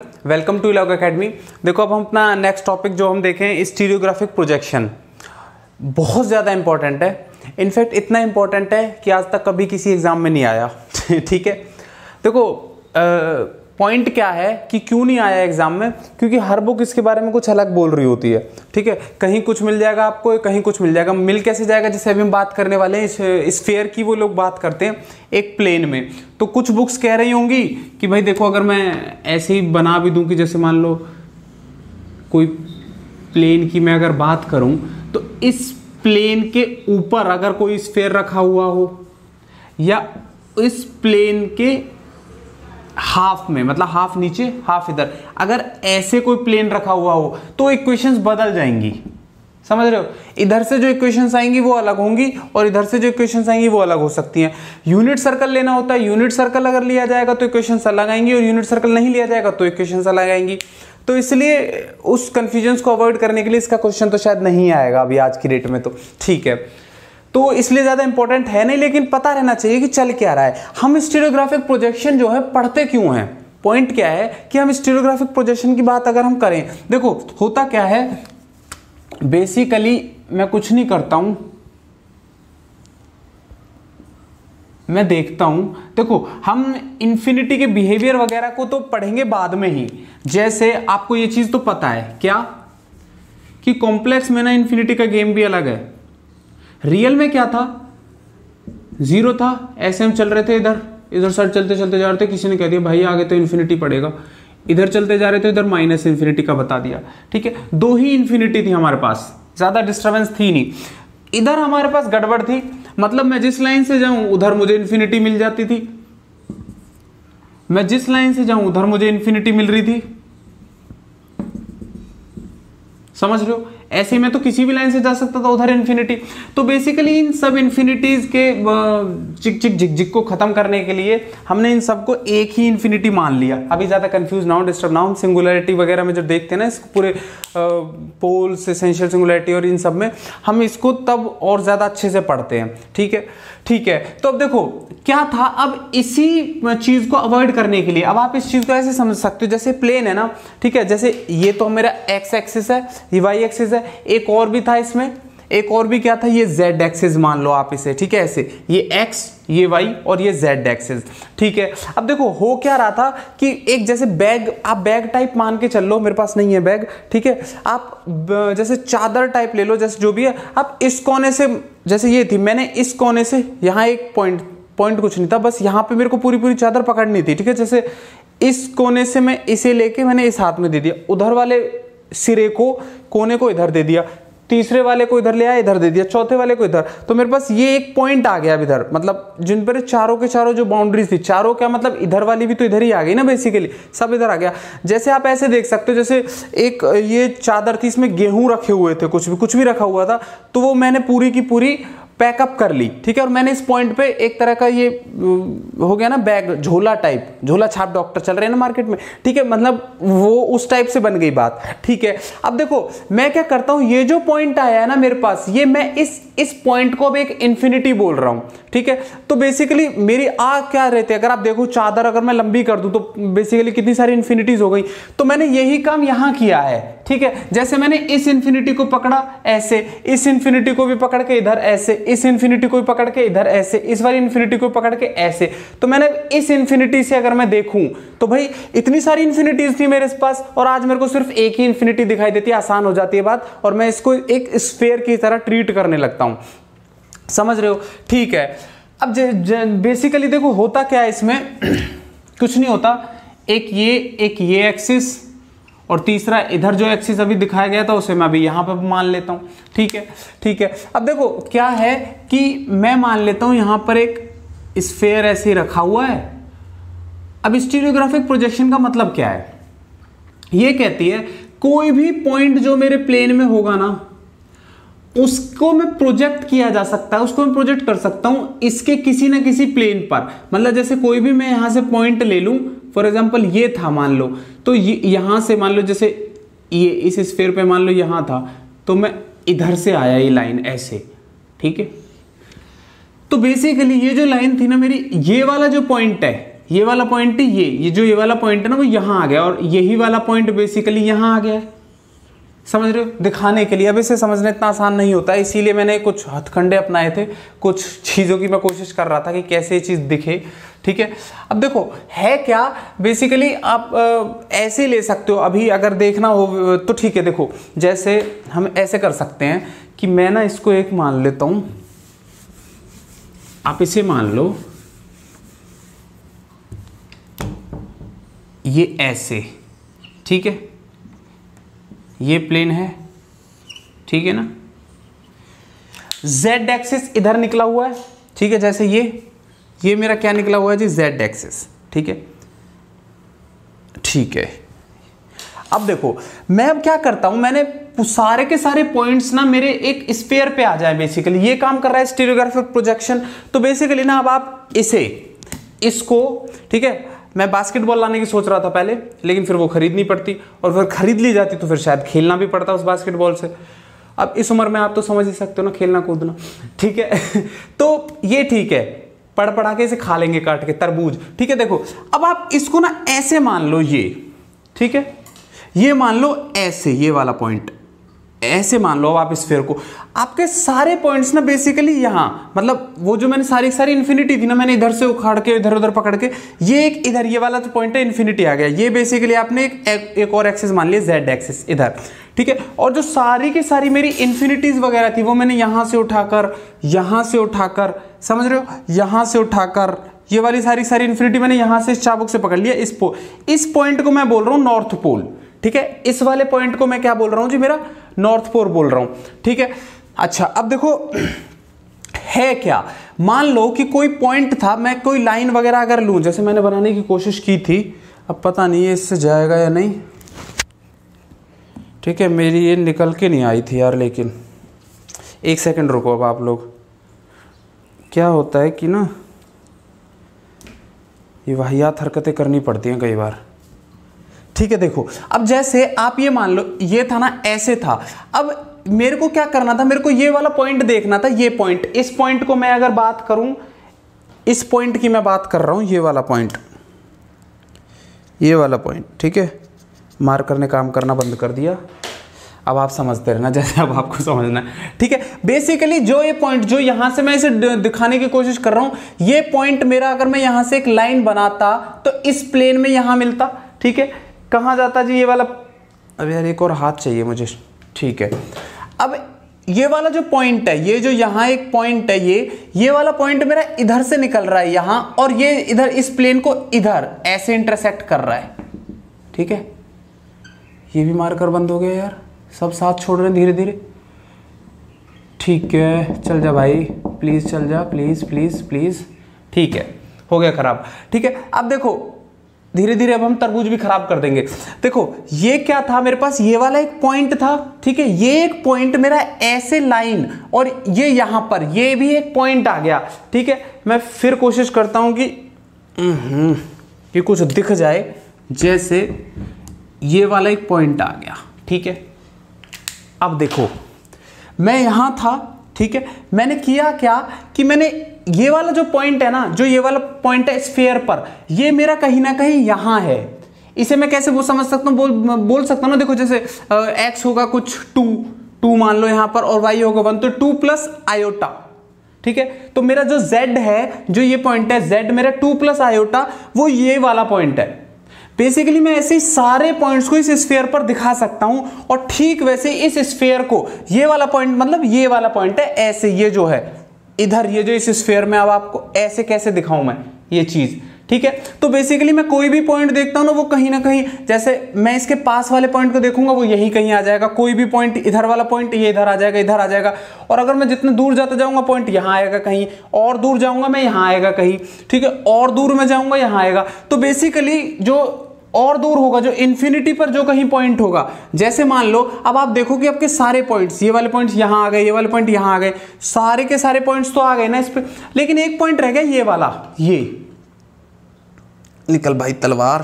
Welcome to इलाक academy देखो, अब हम अपना नेक्स्ट टॉपिक जो हम देखें स्टीरियोग्राफिक प्रोजेक्शन बहुत ज़्यादा इंपॉर्टेंट है। इनफैक्ट इतना इंपॉर्टेंट है कि आज तक कभी किसी एग्ज़ाम में नहीं आया। ठीक है? देखो पॉइंट क्या है कि क्यों नहीं आया एग्ज़ाम में? क्योंकि हर बुक इसके बारे में कुछ अलग बोल रही होती है। ठीक है? कहीं कुछ मिल जाएगा आपको, कहीं कुछ मिल जाएगा। मिल कैसे जाएगा? जैसे अभी हम बात करने वाले हैं, इस फेयर की वो लोग बात करते हैं, एक प्लेन में। तो कुछ बुक्स कह रही होंगी कि भाई देखो, अगर मैं ऐसे ही बना भी दूँ कि जैसे मान लो कोई प्लेन की मैं अगर बात करूँ तो इस प्लेन के ऊपर अगर कोई स्फेयर रखा हुआ हो, या इस प्लेन के हाफ़ में मतलब हाफ़ नीचे, हाफ़ इधर। अगर ऐसे कोई प्लेन रखा हुआ हो तो इक्वेशंस बदल जाएँगी। समझ रहे हो? इधर से जो इक्वेशंस आएँगी, वो अलग होंगी, और इधर से जो इक्वेशंस आएँगी, वो अलग हो सकती हैं। यूनिट सर्कल लेना होता है। यूनिट सर्कल अगर लिया जाएगा तो इक्वेशंस अलग आएँगी, और यूनिट सर्कल नहीं लिया जाएगा तो इक्वेशंस अलग आएँगी। तो इसलिए उस कंफ्यूजन को अवॉइड करने के लिए इसका क्वेश्चन तो शायद नहीं आएगा अभी आज की डेट में तो। ठीक है। तो इसलिए ज़्यादा इंपॉर्टेंट है नहीं, लेकिन पता रहना चाहिए कि चल क्या रहा है। हम स्टीरियोग्राफिक प्रोजेक्शन जो है, पढ़ते क्यों हैं? पॉइंट क्या है कि हम स्टीरियोग्राफिक प्रोजेक्शन की बात अगर हम करें, देखो, होता क्या है बेसिकली मैं कुछ नहीं करता हूँ। मैं देखता हूँ। देखो, हम इंफिनिटी के बिहेवियर वगैरह को तो पढ़ेंगे बाद में ही। जैसे आपको ये चीज़ तो पता है, क्या? कि कॉम्प्लेक्स में ना इंफिनिटी का गेम भी अलग है। रियल में क्या था? ज़ीरो था ऐसे हम चल रहे थे इधर। इधर सर चलते चलते जा रहे थे, किसी ने कह दिया, भाई, आगे तो इन्फिनिटी पड़ेगा। इधर चलते जा रहे थे, इधर माइनस इन्फिनिटी का बता दिया। ठीक है? दो ही इन्फिनिटी थी हमारे पास। ज़्यादा डिस्टर्बेंस थी नहीं। इधर हमारे पास गड़बड़ थी। मतलब मैं जिस लाइन से जाऊँ, उधर मुझे इन्फिनिटी मिल जाती थी। मैं जिस लाइन से जाऊँ, उधर मुझे इन्फिनिटी मिल रही थी। समझ रहे हो? ऐसे में तो किसी भी लाइन से जा सकता था, उधर इन्फिनिटी तो बेसिकली इन सब इन्फिनिटीज के चिक चिक झिक झिक को खत्म करने के लिए हमने इन सबको एक ही इन्फिनिटी मान लिया। अभी ज़्यादा कंफ्यूज ना हो डिस्टर्ब ना हो। सिंगुलरिटी वगैरह में जो देखते हैं ना इसको पूरे पोल्स एसेंशियल सिंगुलरिटी और इन सब में, हम इसको तब और ज़्यादा अच्छे से पढ़ते हैं। ठीक है? ठीक है तो अब देखो, क्या था? अब इसी चीज़ को अवॉइड करने के लिए, अब आप इस चीज़ को ऐसे समझ सकते हो, जैसे प्लेन है ना, ठीक है? जैसे ये तो मेरा एक्स एक्सिस है, ये वाई एक्सिस है, एक और भी था इसमें एक और भी क्या था? ये जेड एक्सिस मान लो आप इसे, ठीक है ऐसे। ये x, ये y और ये z एक्सिस ठीक है? अब देखो, हो क्या रहा था कि एक जैसे बैग, आप बैग टाइप मान के चल लो, मेरे पास नहीं है बैग, ठीक है? आप जैसे चादर टाइप ले लो, जैसे जो भी है, आप इस कोने से, जैसे ये थी, मैंने इस कोने से यहाँ एक पॉइंट पॉइंट कुछ नहीं था, बस यहाँ पे मेरे को पूरी पूरी चादर पकड़नी थी, ठीक है? जैसे इस कोने से मैं इसे लेके मैंने इस हाथ में दे दिया, उधर वाले सिरे को, कोने को इधर दे दिया तीसरे वाले को इधर ले आया इधर दे दिया, चौथे वाले को इधर। तो मेरे पास ये एक पॉइंट आ गया इधर। मतलब जिन पर चारों के चारों जो बाउंड्रीज थी, चारों क्या मतलब इधर वाली भी तो इधर ही आ गई ना बेसिकली सब इधर आ गया। जैसे आप ऐसे देख सकते हो, जैसे एक, ये चादर थी, इसमें गेहूँ रखे हुए थे कुछ भी कुछ भी रखा हुआ था तो वो मैंने पूरी की पूरी पैकअप कर ली, ठीक है? और मैंने इस पॉइंट पे एक तरह का ये हो गया ना, बैग, झोला टाइप झोला छाप डॉक्टर चल रहे हैं ना मार्केट में, ठीक है? मतलब वो उस टाइप से बन गई बात, ठीक है? अब देखो, मैं क्या करता हूँ, ये जो पॉइंट आया है ना मेरे पास, ये मैं इस इस पॉइंट को अब एक इंफिनिटी बोल रहा हूँ, ठीक है? तो बेसिकली मेरी आ क्या रहती है? अगर आप देखो, चादर अगर मैं लंबी कर दूँ तो बेसिकली कितनी सारी इंफिनिटीज हो गई। तो मैंने यही काम यहाँ किया है, ठीक है? जैसे मैंने इस इंफिनिटी को पकड़ा, ऐसे, इस इंफिनिटी को भी पकड़ के इधर, ऐसे इस इंफिनिटी को भी पकड़ के इधर ऐसे इस वाली इंफिनिटी को पकड़ के ऐसे। तो मैंने इस इंफिनिटी से अगर मैं देखूँ तो भाई इतनी सारी इंफिनिटीज थी मेरे पास और आज मेरे को सिर्फ़ एक ही इंफिनिटी दिखाई देती है आसान हो जाती है बात और मैं इसको एक स्पेयर की तरह ट्रीट करने लगता हूँ। समझ रहे हो? ठीक है। अब जे, जे, बेसिकली देखो होता क्या है इसमें? कुछ नहीं होता। एक ये एक ये एक्सिस और तीसरा, इधर जो एक्सिस अभी दिखाया गया था, उसे मैं अभी यहाँ पर मान लेता हूँ। ठीक है? ठीक है? अब देखो, क्या है कि मैं मान लेता हूँ, यहाँ पर एक स्फेयर ऐसे रखा हुआ है। अब स्टीरियोग्राफिक प्रोजेक्शन का मतलब क्या है? ये कहती है, कोई भी पॉइंट जो मेरे प्लेन में होगा ना, उसको मैं प्रोजेक्ट किया जा सकता है, उसको मैं प्रोजेक्ट कर सकता हूँ इसके किसी ना किसी प्लेन पर। मतलब जैसे कोई भी मैं यहाँ से पॉइंट ले लूँ फॉर एग्ज़ाम्पल ये था मान लो तो यहाँ से मान लो जैसे ये इस स्फेयर पे मान लो यहाँ था तो मैं इधर से आया ये लाइन ऐसे, ठीक है? तो बेसिकली ये जो लाइन थी ना मेरी, ये वाला जो पॉइंट है, ये वाला पॉइंट ये ये जो ये वाला पॉइंट है ना, वो यहाँ आ गया और यही वाला पॉइंट बेसिकली यहाँ आ गया। है समझ रहे हो? दिखाने के लिए। अब इसे समझना इतना आसान नहीं होता। है इसीलिए मैंने कुछ हथखंडे अपनाए थे। कुछ चीज़ों की मैं कोशिश कर रहा था कि कैसे ये चीज़ दिखे। ठीक है? अब देखो है क्या? बेसिकली आप आ, ऐसे ले सकते हो। अभी अगर देखना हो तो ठीक है देखो। जैसे हम ऐसे कर सकते हैं कि मैं ना इसको एक मान लेता हूँ। आप इसे मान लो। ये ऐसे। ठीक है? ये प्लेन है, ठीक है ना? Z एक्सिस इधर निकला हुआ है, ठीक है, जैसे ये ये मेरा क्या निकला हुआ है जी? Z एक्सिस ठीक है? ठीक है। अब देखो, मैं अब क्या करता हूँ, मैंने सारे के सारे पॉइंट्स ना मेरे एक स्पेयर पे आ जाए बेसिकली ये काम कर रहा है स्टीरियोग्राफिक प्रोजेक्शन तो बेसिकली ना अब आप इसे, इसको, ठीक है मैं बास्केटबॉल लाने की सोच रहा था पहले, लेकिन फिर वो खरीदनी पड़ती और फिर खरीद ली जाती तो फिर शायद खेलना भी पड़ता उस बास्केटबॉल से। अब इस उम्र में आप तो समझ ही सकते हो ना, खेलना कूदना। ठीक है? तो ये ठीक है पढ़ पढ़ा के इसे खा लेंगे काट के, तरबूज। ठीक है, देखो, अब आप इसको ना ऐसे मान लो ये। ठीक है? ये मान लो ऐसे, ये वाला पॉइंट ऐसे मान लो आप स्फेयर को। आपके सारे पॉइंट्स ना बेसिकली यहाँ मतलब वो जो मैंने सारी सारी इन्फिनिटी थी ना मैंने इधर से उखाड़ के इधर उधर पकड़ के ये एक इधर ये वाला तो पॉइंट है इन्फिनिटी आ गया। ये बेसिकली आपने एक, एक, एक और एक्सिस मान लिया जेड एक्सिस इधर। ठीक है? और जो सारी की सारी मेरी इन्फिनिटीज वगैरह थी वो मैंने यहाँ से उठाकर यहाँ से उठाकर समझ रहे हो? यहाँ से उठाकर ये वाली सारी सारी इन्फिनिटी मैंने यहाँ से चाबुक से पकड़ लिया इस पो इस पॉइंट को मैं बोल रहा हूँ नॉर्थ पोल ठीक है? इस वाले पॉइंट को मैं क्या बोल रहा हूँ? जी, मेरा नॉर्थ पोल बोल रहा हूँ। ठीक है? अच्छा अब देखो, है क्या? मान लो कि कोई पॉइंट था, मैं कोई लाइन वगैरह अगर लूँ, जैसे मैंने बनाने की कोशिश की थी, अब पता नहीं है इससे जाएगा या नहीं। ठीक है, मेरी ये निकल के नहीं आई थी यार, लेकिन एक सेकंड रुको अब आप लोग। क्या होता है कि ना, ये वाहियात हरकतें करनी पड़ती हैं कई बार। ठीक है, देखो। अब जैसे आप ये मान लो, ये था ना, ऐसे था। अब मेरे को क्या करना था? मेरे को ये वाला पॉइंट देखना था, ये पॉइंट इस पॉइंट को मैं अगर बात करूँ, इस पॉइंट की मैं बात कर रहा हूँ, ये वाला पॉइंट ये वाला पॉइंट ठीक है? मार्कर ने काम करना बंद कर दिया। अब आप समझते रहना, जैसे अब आपको समझना है। ठीक है? बेसिकली जो ये पॉइंट जो यहाँ से मैं इसे दिखाने की कोशिश कर रहा हूँ, ये पॉइंट मेरा अगर मैं यहाँ से एक लाइन बनाता तो इस प्लेन में यहाँ मिलता, ठीक है? कहाँ जाता जी ये वाला? अब यार एक और हाथ चाहिए मुझे। ठीक है। अब ये वाला जो पॉइंट है, ये जो यहाँ एक पॉइंट है, ये ये वाला पॉइंट मेरा इधर से निकल रहा है यहाँ, और ये इधर, इस प्लेन को इधर, ऐसे इंटरसेक्ट कर रहा है। ठीक है? ये भी मारकर बंद हो गया यार। सब साथ छोड़ रहे हैं धीरे धीरे। ठीक है, चल जा भाई। प्लीज़ चल जा। प्लीज़ प्लीज़ प्लीज़ ठीक है। हो गया खराब। ठीक है? अब देखो धीरे धीरे अब हम तरबूज भी खराब कर देंगे। देखो, ये क्या था मेरे पास? ये वाला एक पॉइंट था, ठीक है? ये एक पॉइंट मेरा ऐसे लाइन और ये यहाँ पर, ये भी एक पॉइंट आ गया, ठीक है? मैं फिर कोशिश करता हूँ कि कि कुछ दिख जाए, जैसे ये वाला एक पॉइंट आ गया, ठीक है? अब देखो, मैं यहाँ था, ठीक है? मैंने किया क्या कि मैंने ये वाला जो पॉइंट है ना, जो ये वाला पॉइंट है स्फेयर पर, ये मेरा कहीं ना कहीं यहाँ है। इसे मैं कैसे वो समझ सकता हूँ? बोल बोल सकता हूँ ना, देखो जैसे एक्स होगा कुछ टू टू मान लो यहाँ पर और वाई होगा वन तो टू प्लस आयोटा ठीक है? तो मेरा जो z है, जो ये पॉइंट है, z मेरा टू प्लस आयोटा वो ये वाला पॉइंट है। बेसिकली मैं ऐसे सारे पॉइंट्स को इस स्फेयर पर दिखा सकता हूँ और ठीक वैसे इस स्फेयर को, ये वाला पॉइंट मतलब ये वाला पॉइंट है, ऐसे ये जो है। इधर, ये जो इस स्फेयर में अब आपको ऐसे कैसे दिखाऊँ मैं, ये चीज़, ठीक है? तो बेसिकली मैं कोई भी पॉइंट देखता हूँ ना, वो कहीं ना कहीं, जैसे मैं इसके पास वाले पॉइंट को देखूँगा, वो यहीं कहीं आ जाएगा। कोई भी पॉइंट इधर वाला पॉइंट ये इधर आ जाएगा, इधर आ जाएगा। और अगर मैं जितने दूर जाता जाऊँगा पॉइंट यहाँ आएगा कहीं, और दूर जाऊँगा, मैं यहाँ आएगा कहीं, ठीक है? और दूर में जाऊँगा, यहाँ आएगा। तो बेसिकली जो और दूर होगा, जो इन्फिनिटी पर जो कहीं पॉइंट होगा। जैसे मान लो, अब आप देखो कि आपके सारे पॉइंट्स ये वाले पॉइंट्स यहाँ आ गए, ये वाले पॉइंट यहाँ आ गए, सारे के सारे पॉइंट्स तो आ गए ना इस पर लेकिन एक पॉइंट रह गया, ये वाला, ये। निकल भाई तलवार।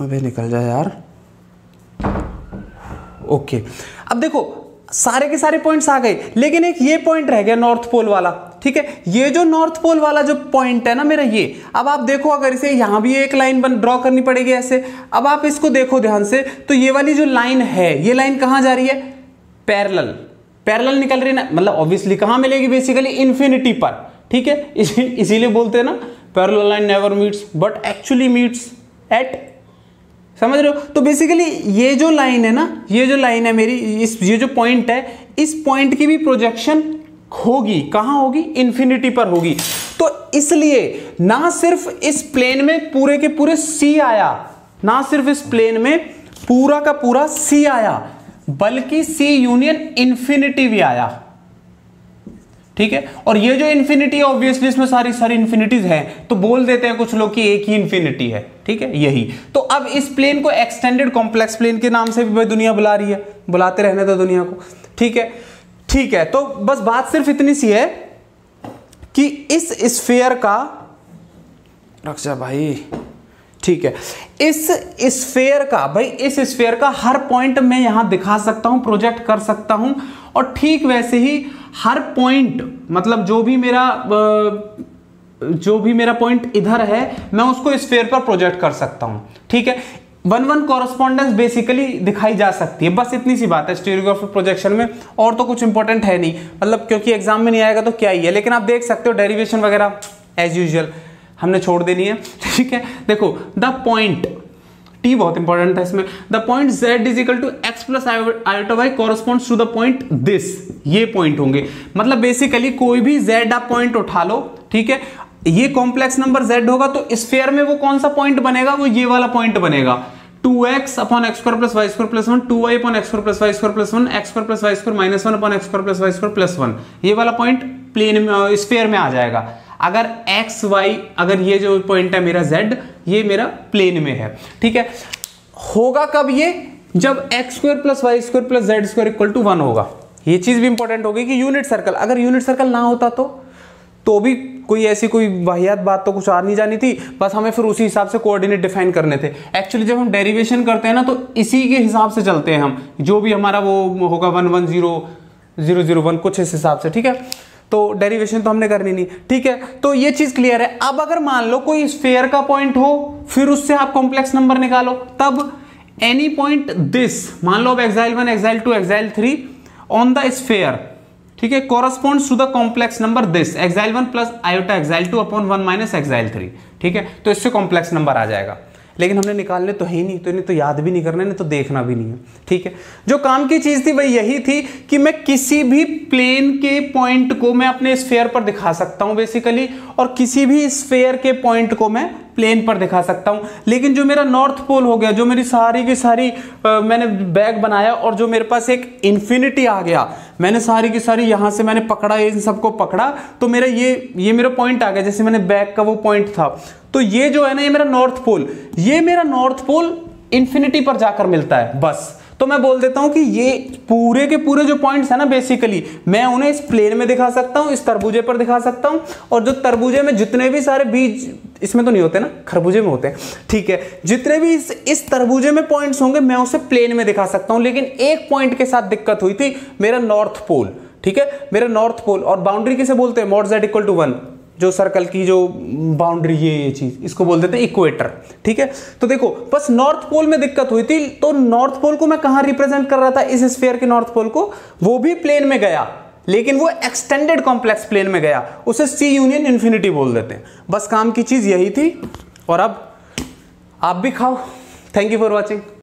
अबे निकल जाए यार। ओके। अब देखो, सारे के सारे पॉइंट्स आ गए, लेकिन एक ये पॉइंट रह गया नॉर्थ पोल वाला। ठीक है? ये जो नॉर्थ पोल वाला जो पॉइंट है ना मेरा ये, अब आप देखो, अगर इसे यहाँ भी एक लाइन बन ड्रॉ करनी पड़ेगी ऐसे। अब आप इसको देखो ध्यान से तो ये वाली जो लाइन है, ये लाइन कहाँ जा रही है? पैरल पैरल निकल रही है ना? मतलब ऑब्वियसली कहाँ मिलेगी बेसिकली इंफिनिटी पर. ठीक है? इसीलिए बोलते हैं ना parallel line never meets but actually meets at समझ रहे हो? तो बेसिकली ये जो लाइन है ना, ये जो लाइन है मेरी, इस, ये जो पॉइंट है, इस पॉइंट की भी प्रोजेक्शन होगी, कहाँ होगी? इंफिनिटी पर होगी। तो इसलिए ना सिर्फ़ इस प्लेन में पूरे के पूरे सी आया, ना सिर्फ़ इस प्लेन में पूरा का पूरा सी आया, बल्कि सी यूनियन इंफिनिटी भी आया। ठीक है? और ये जो इंफिनिटी ऑब्वियसली इसमें सारी सारी इंफिनिटीज हैं। तो बोल देते हैं कुछ लोग कि एक ही इंफिनिटी है। ठीक है? यही। तो अब इस प्लेन को एक्सटेंडेड कॉम्प्लेक्स प्लेन के नाम से भी दुनिया बुला रही है। बुलाते रहने दो दुनिया को। ठीक है? ठीक है तो बस बात सिर्फ़ इतनी सी है कि इस स्फेयर का रक्षा भाई, ठीक है, इस स्फेयर का, भाई, इस स्फेयर का हर पॉइंट मैं यहाँ दिखा सकता हूँ प्रोजेक्ट कर सकता हूँ, और ठीक वैसे ही हर पॉइंट मतलब जो भी मेरा जो भी मेरा पॉइंट इधर है, मैं उसको स्फेयर पर प्रोजेक्ट कर सकता हूँ, ठीक है। वन वन कॉरस्पॉन्डेंस बेसिकली दिखाई जा सकती है। बस इतनी सी बात है स्टीरियोग्राफिक प्रोजेक्शन में। और तो कुछ इंपॉर्टेंट है नहीं। मतलब क्योंकि एग्ज़ाम में नहीं आएगा तो क्या ही है। लेकिन आप देख सकते हो डेरिवेशन वगैरह एज यूजल हमने छोड़ देनी है। ठीक है? देखो द पॉइंट टी बहुत इंपॉर्टेंट है इसमें। The point z is equal to X plus iota Y to the point this ये पॉइंट होंगे। मतलब बेसिकली कोई भी जेड आप पॉइंट उठा लो, ठीक है? ये कॉम्प्लेक्स नंबर z होगा तो स्फेयर में वो कौन सा पॉइंट बनेगा? वो ये वाला पॉइंट बनेगा। Two X upon X plus Y square plus one two Y upon X plus Y square plus one X plus Y square minus one upon X plus Y square plus one ये वाला point plane में sphere में आ जाएगा। अगर x Y अगर ये जो point है मेरा जेड ये मेरा प्लेन में है। ठीक है? होगा कब ये? जब X square plus Y square plus Z square equal to one होगा। ये चीज़ भी इंपॉर्टेंट होगी कि यूनिट सर्कल अगर यूनिट सर्कल ना होता तो? तो भी कोई ऐसी कोई वाहियात बात तो कुछ आ नहीं जानी थी, बस हमें फिर उसी हिसाब से कोऑर्डिनेट डिफाइन करने थे। एक्चुअली जब हम डेरिवेशन करते हैं ना तो इसी के हिसाब से चलते हैं हम। जो भी हमारा वो होगा one one zero zero zero one कुछ इस हिसाब से, ठीक है? तो डेरिवेशन तो हमने करनी नहीं, ठीक है? तो ये चीज़ क्लियर है। अब अगर मान लो कोई स्फेयर का पॉइंट हो, फिर उससे आप कॉम्प्लेक्स नंबर निकालो। तब एनी पॉइंट दिस मान लो अब xi one xi two xi three on the sphere ठीक है corresponds to the complex number this xi one plus iota xi two upon one minus xi three ठीक है? तो इससे कॉम्प्लेक्स नंबर आ जाएगा। लेकिन हमने निकालने तो है ही नहीं तो इन्हें तो याद भी नहीं करना नहीं तो देखना भी नहीं है, ठीक है? जो काम की चीज़ थी वही यही थी कि मैं किसी भी प्लेन के पॉइंट को मैं अपने स्फेयर पर दिखा सकता हूँ बेसिकली और किसी भी स्फेयर के पॉइंट को मैं प्लेन पर दिखा सकता हूँ। लेकिन जो मेरा नॉर्थ पोल हो गया जो मेरी सारी की सारी आ, मैंने बैग बनाया और जो मेरे पास एक इन्फिनिटी आ गया मैंने सारी की सारी यहाँ से मैंने पकड़ा इन सबको पकड़ा तो मेरा ये ये मेरा पॉइंट आ गया जैसे मैंने बैग का वो पॉइंट था। तो ये जो है ना ये मेरा नॉर्थ पोल ये मेरा नॉर्थ पोल इन्फिनिटी पर जाकर मिलता है बस। तो मैं बोल देता हूँ कि ये पूरे के पूरे जो पॉइंट्स है ना बेसिकली मैं उन्हें इस प्लेन में दिखा सकता हूँ इस तरबूजे पर दिखा सकता हूँ और जो तरबूजे में जितने भी सारे बीज इसमें तो नहीं होते ना खरबूजे में होते हैं ठीक है जितने भी इस, इस तरबूजे में पॉइंट्स होंगे मैं उसे प्लेन में दिखा सकता हूँ लेकिन एक पॉइंट के साथ दिक्कत हुई थी मेरा नॉर्थ पोल ठीक है मेरा नॉर्थ पोल और बाउंड्री किसे बोलते हैं? Mod Z equal to one जो सर्कल की जो बाउंड्री है ये चीज़, इसको बोल देते हैं इक्वेटर ठीक है? तो देखो, बस नॉर्थ पोल में दिक्कत हुई थी तो नॉर्थ पोल को मैं कहाँ रिप्रेजेंट कर रहा था? इस स्फेयर के नॉर्थ पोल को। वो भी प्लेन में गया, लेकिन वो एक्सटेंडेड कॉम्प्लेक्स प्लेन में गया। उसे सी यूनियन इंफिनिटी बोल देते हैं। बस काम की चीज़ यही थी। और अब आप भी खाओ। Thank you for watching